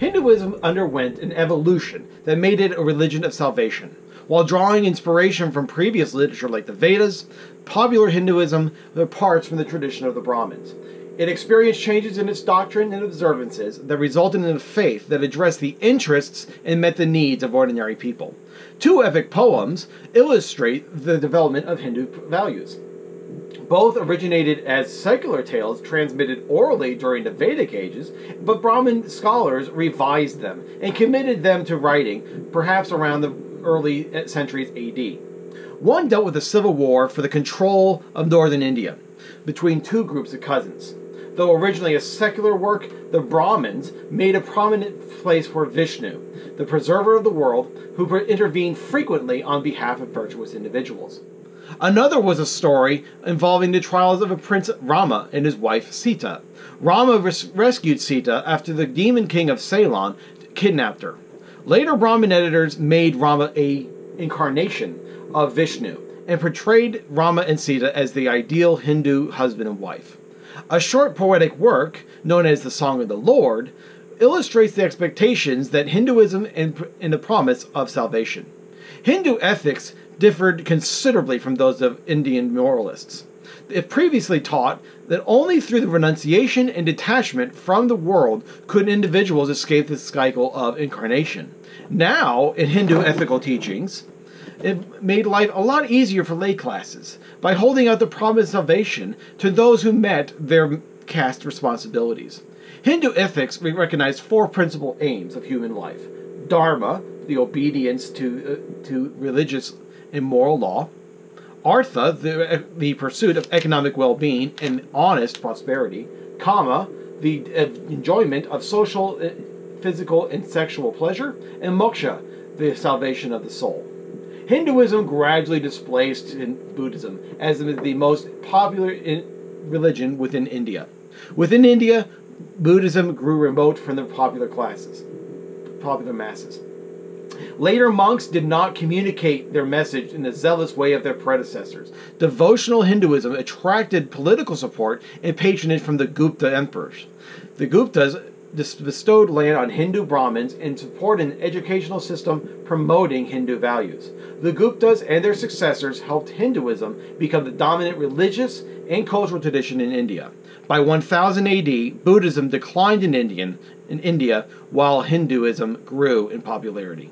Hinduism underwent an evolution that made it a religion of salvation. While drawing inspiration from previous literature like the Vedas, popular Hinduism departs from the tradition of the Brahmins. It experienced changes in its doctrine and observances that resulted in a faith that addressed the interests and met the needs of ordinary people. Two epic poems illustrate the development of Hindu values. Both originated as secular tales transmitted orally during the Vedic ages, but Brahmin scholars revised them and committed them to writing, perhaps around the early centuries AD. One dealt with the civil war for the control of northern India between two groups of cousins. Though originally a secular work, the Brahmins made a prominent place for Vishnu, the preserver of the world, who intervened frequently on behalf of virtuous individuals. Another was a story involving the trials of a prince Rama and his wife Sita. Rama res- rescued Sita after the demon king of Ceylon kidnapped her. Later Brahmin editors made Rama a incarnation of Vishnu and portrayed Rama and Sita as the ideal Hindu husband and wife. A short poetic work, known as the Song of the Lord, illustrates the expectations that Hinduism and, and the promise of salvation. Hindu ethics differed considerably from those of Indian moralists. It previously taught that only through the renunciation and detachment from the world could individuals escape the cycle of incarnation. Now, in Hindu ethical teachings, it made life a lot easier for lay classes by holding out the promise of salvation to those who met their caste responsibilities. Hindu ethics recognized four principal aims of human life Dharma, the obedience to, uh, to religious and moral law, Artha, the, the pursuit of economic well being and honest prosperity, Kama, the uh, enjoyment of social, uh, physical, and sexual pleasure, and Moksha, the salvation of the soul. Hinduism gradually displaced Buddhism as the most popular religion within India. Within India, Buddhism grew remote from the popular classes, popular masses. Later monks did not communicate their message in the zealous way of their predecessors. Devotional Hinduism attracted political support and patronage from the Gupta emperors. The Guptas bestowed land on Hindu Brahmins and supported an educational system promoting Hindu values. The Guptas and their successors helped Hinduism become the dominant religious and cultural tradition in India. By 1000 AD, Buddhism declined in, Indian, in India while Hinduism grew in popularity.